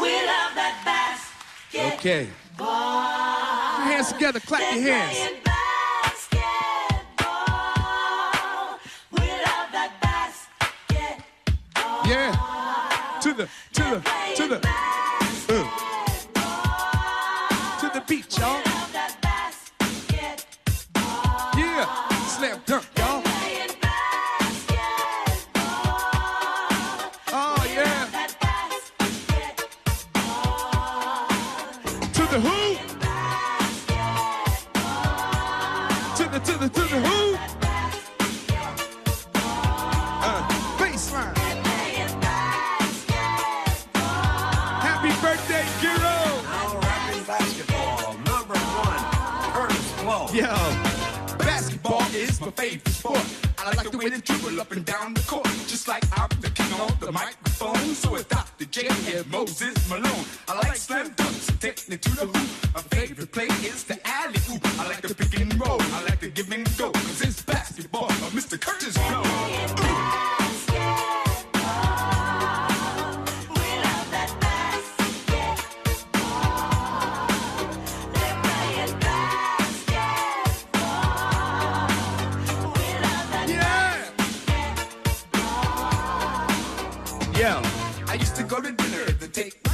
We love that basketball. Okay. Hands together, clap your hands. Basketball. We love that basketball. Yeah. To the, to the, to the, uh, to the beat, y'all. The who? To the, to the, to the who? Uh, baseline. Happy birthday, Gero. Now rapping basketball, number one, Kurtis Blow. Yo, basketball is my favorite sport. I like the way they dribble up and down the court, just like I'm the king on the microphone. So it's Dr. J and Moses Malone. I like slam dunks, it to the hoop. My favorite play is the alley oop. I like the pick and roll, I like the give and go, cause it's basketball. Mr. Kurtis Blow. We love that basketball. They're playing basketball. We love that Yeah. Yeah. I used to go to dinner to take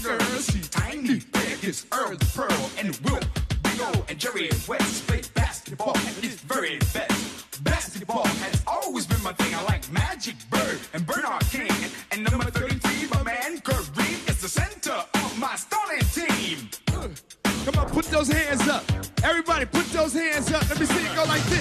and Will, Bingo and Jerry West play basketball at its very best. Basketball has always been my thing. I like Magic Bird and Bernard King and number 33, my man Kareem is the center of my starting team. Come on, put those hands up. Everybody, put those hands up. Let me see it go like this.